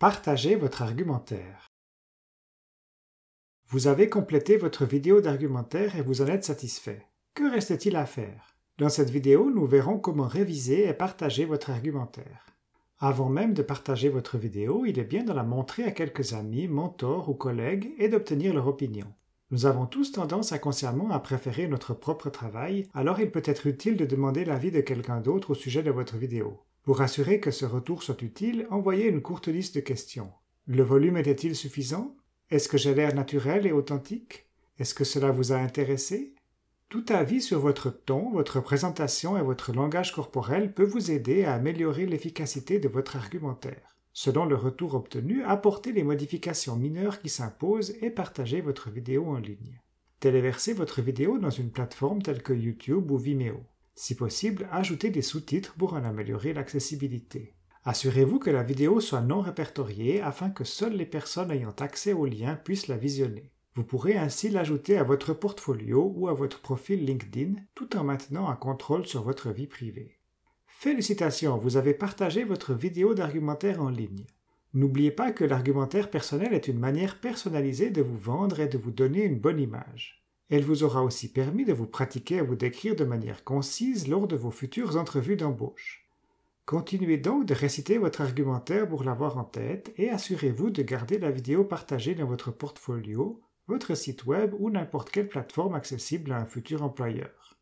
Partagez votre argumentaire. Vous avez complété votre vidéo d'argumentaire et vous en êtes satisfait. Que reste-t-il à faire? Dans cette vidéo, nous verrons comment réviser et partager votre argumentaire. Avant même de partager votre vidéo, il est bien de la montrer à quelques amis, mentors ou collègues et d'obtenir leur opinion. Nous avons tous tendance inconsciemment à préférer notre propre travail, alors il peut être utile de demander l'avis de quelqu'un d'autre au sujet de votre vidéo. Pour assurer que ce retour soit utile, envoyez une courte liste de questions. Le volume était-il suffisant? Est-ce que j'ai l'air naturel et authentique? Est-ce que cela vous a intéressé? Tout avis sur votre ton, votre présentation et votre langage corporel peut vous aider à améliorer l'efficacité de votre argumentaire. Selon le retour obtenu, apportez les modifications mineures qui s'imposent et partagez votre vidéo en ligne. Téléversez votre vidéo dans une plateforme telle que YouTube ou Vimeo. Si possible, ajoutez des sous-titres pour en améliorer l'accessibilité. Assurez-vous que la vidéo soit non répertoriée afin que seules les personnes ayant accès au lien puissent la visionner. Vous pourrez ainsi l'ajouter à votre portfolio ou à votre profil LinkedIn tout en maintenant un contrôle sur votre vie privée. Félicitations, vous avez partagé votre vidéo d'argumentaire en ligne. N'oubliez pas que l'argumentaire personnel est une manière personnalisée de vous vendre et de vous donner une bonne image. Elle vous aura aussi permis de vous pratiquer à vous décrire de manière concise lors de vos futures entrevues d'embauche. Continuez donc de réciter votre argumentaire pour l'avoir en tête et assurez-vous de garder la vidéo partagée dans votre portfolio, votre site web ou n'importe quelle plateforme accessible à un futur employeur.